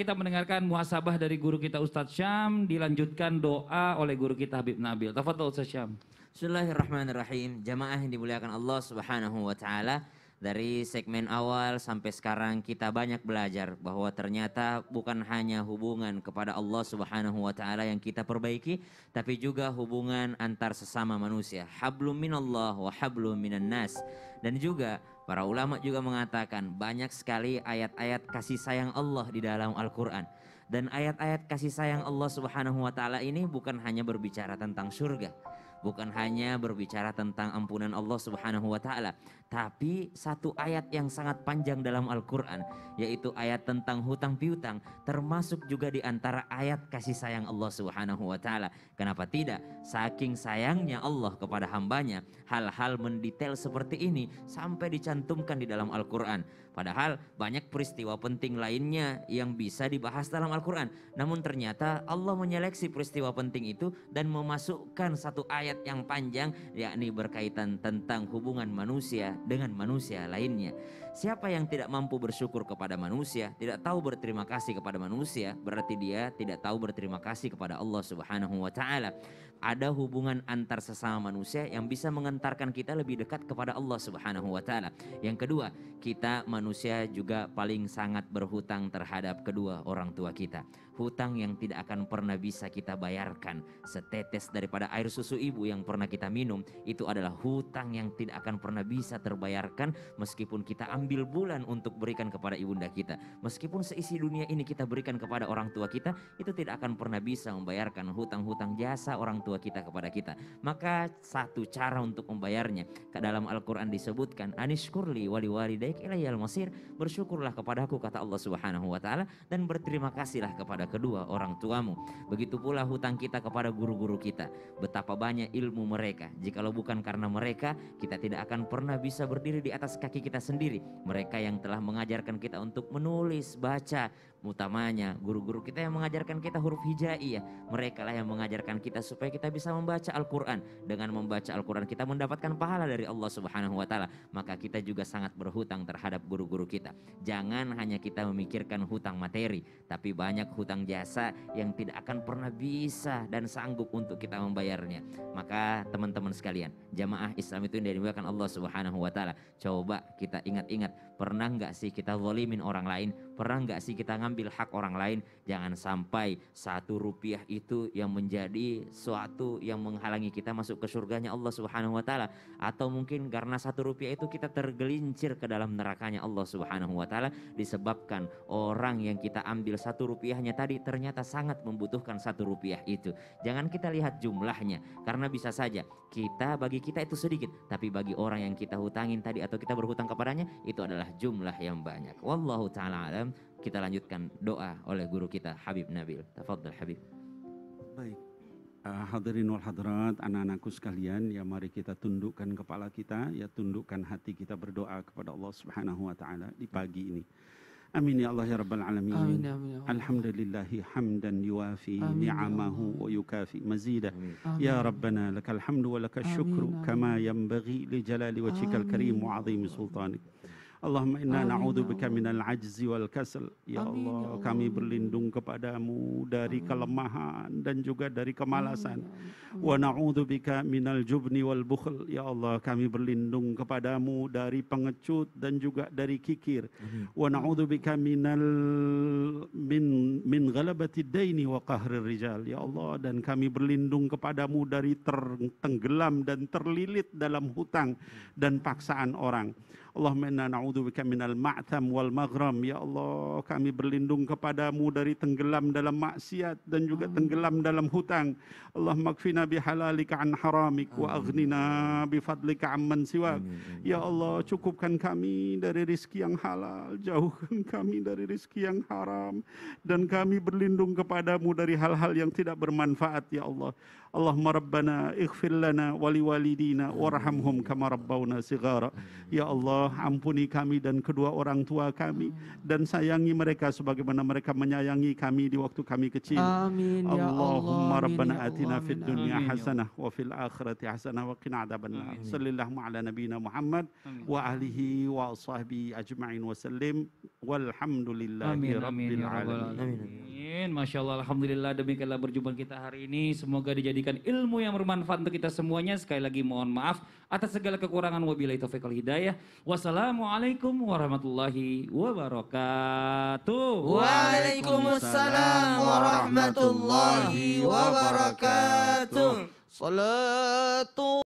Kita mendengarkan muhasabah dari guru kita Ustadz Syam, dilanjutkan doa oleh guru kita Habib Nabil. Tafadhol Ustadz Syam. Bismillahirrahmanirrahim. Jamaah yang dimuliakan Allah Subhanahu wa taala. Dari segmen awal sampai sekarang kita banyak belajar bahwa ternyata bukan hanya hubungan kepada Allah Subhanahu wa taala yang kita perbaiki, tapi juga hubungan antar sesama manusia. Hablum minallah wa hablum minan nas. Dan juga para ulama juga mengatakan banyak sekali ayat-ayat kasih sayang Allah di dalam Al-Qur'an. Dan ayat-ayat kasih sayang Allah Subhanahu wa taala ini bukan hanya berbicara tentang surga, bukan hanya berbicara tentang ampunan Allah Subhanahu wa taala, tapi satu ayat yang sangat panjang dalam Al-Qur'an yaitu ayat tentang hutang piutang termasuk juga di antara ayat kasih sayang Allah Subhanahu wa taala. Kenapa tidak? Saking sayangnya Allah kepada hambanya, hal-hal mendetail seperti ini sampai dicantumkan di dalam Al-Qur'an. Padahal banyak peristiwa penting lainnya yang bisa dibahas dalam Al-Quran. Namun ternyata Allah menyeleksi peristiwa penting itu dan memasukkan satu ayat yang panjang yakni berkaitan tentang hubungan manusia dengan manusia lainnya. Siapa yang tidak mampu bersyukur kepada manusia, tidak tahu berterima kasih kepada manusia, berarti dia tidak tahu berterima kasih kepada Allah Subhanahu wa taala. Ada hubungan antar sesama manusia yang bisa mengantarkan kita lebih dekat kepada Allah Subhanahu wa taala. Yang kedua, kita manusia juga paling sangat berhutang terhadap kedua orang tua kita hutang yang tidak akan pernah bisa kita bayarkan. Setetes daripada air susu ibu yang pernah kita minum, itu adalah hutang yang tidak akan pernah bisa terbayarkan meskipun kita ambil bulan untuk berikan kepada ibunda kita. Meskipun seisi dunia ini kita berikan kepada orang tua kita, itu tidak akan pernah bisa membayarkan hutang-hutang jasa orang tua kita kepada kita. Maka satu cara untuk membayarnya, ke dalam Al-Quran disebutkan, Anishkurli wali walidaik ilayal masir, bersyukurlah kepadaku kata Allah Subhanahu wa taala dan berterima kasihlah kepada kedua orang tuamu. Begitu pula hutang kita kepada guru-guru kita. Betapa banyak ilmu mereka. Jikalau bukan karena mereka, kita tidak akan pernah bisa berdiri di atas kaki kita sendiri. Mereka yang telah mengajarkan kita untuk menulis, baca, utamanya guru-guru kita yang mengajarkan kita huruf hijaiyah. Mereka lah yang mengajarkan kita supaya kita bisa membaca Al-Quran. Dengan membaca Al-Quran kita mendapatkan pahala dari Allah Subhanahu Wa Taala. Maka kita juga sangat berhutang terhadap guru-guru kita. Jangan hanya kita memikirkan hutang materi, tapi banyak hutang jasa yang tidak akan pernah bisa dan sanggup untuk kita membayarnya. Maka teman-teman sekalian, jamaah Islam itu yang dimuliakan Allah Subhanahu Wa Taala. Coba kita ingat-ingat, pernah nggak sih kita zolimin orang lain? Pernah nggak sih kita ngambil hak orang lain? Jangan sampai satu rupiah itu yang menjadi suatu yang menghalangi kita masuk ke surganya Allah Subhanahu Wa Taala. Atau mungkin karena satu rupiah itu kita tergelincir ke dalam nerakanya Allah Subhanahu Wa Taala disebabkan orang yang kita ambil satu rupiahnya tadi ternyata sangat membutuhkan satu rupiah itu. Jangan kita lihat jumlahnya karena bisa saja kita bagi kita itu sedikit, tapi bagi orang yang kita hutangin tadi atau kita berhutang kepadanya itu adalah jumlah yang banyak. Wallahu taala alam. Kita lanjutkan doa oleh guru kita Habib Nabil. Tafadhol Habib. Baik. Uh, hadirin wal hadirat, anak-anakku sekalian, ya mari kita tundukkan kepala kita, ya tundukkan hati kita berdoa kepada Allah Subhanahu wa taala di pagi ini. Amin ya Allah ya Rabbal Alamin. Amin, amin, ya Alhamdulillahi hamdan yuafi ya ni'amahu wa yukafi mazidah. Ya Rabbana lakal hamdu wa lakal syukru amin, amin. kama yanbaghi li jalali wajhikal karim wa azim sultanik. Amin. Allahumma inna na'udzubika minal ajzi wal kasal. Ya Allah, kami berlindung kepadamu dari kelemahan dan juga dari kemalasan. Amin. Wa na'udzubika minal jubni wal bukhl. Ya Allah, kami berlindung kepadamu dari pengecut dan juga dari kikir. Wa na'udzubika minal min min ghalabati daini wa qahri rijal. Ya Allah, dan kami berlindung kepadamu dari tertenggelam dan terlilit dalam hutang dan paksaan orang. Allahumma inna na'udzu bika minal ma'tham wal maghram. Ya Allah, kami berlindung kepadamu dari tenggelam dalam maksiat dan juga tenggelam dalam hutang. Allahumma kfina bihalalika an haramik wa aghnina bifadlika amman siwak. Ya Allah, cukupkan kami dari rizki yang halal, jauhkan kami dari rizki yang haram dan kami berlindung kepadamu dari hal-hal yang tidak bermanfaat ya Allah. Allahumma rabbana ighfir lana wa liwalidina warhamhum kama rabbawna sigara. Ya Allah, Allah ampuni kami dan kedua orang tua kami dan sayangi mereka sebagaimana mereka menyayangi kami di waktu kami kecil. Amin ya Allah. Allahumma amin rabbana ya atina Allah, fid amin, dunya Amin ya hasanah wa fil akhirati hasanah wa qina adzabannar. Sallallahu ala nabiyyina Muhammad Amin. wa alihi wa sahbihi ajma'in wa sallim walhamdulillahi Amin, amin, rabbil ya Rabbal alamin. Alamin. Masya Allah, Alhamdulillah demikianlah perjumpaan kita hari ini. Semoga dijadikan ilmu yang bermanfaat untuk kita semuanya. Sekali lagi mohon maaf atas segala kekurangan. Wabillahi taufiq wal hidayah. Wassalamualaikum warahmatullahi wabarakatuh. Waalaikumsalam warahmatullahi wabarakatuh. Salatu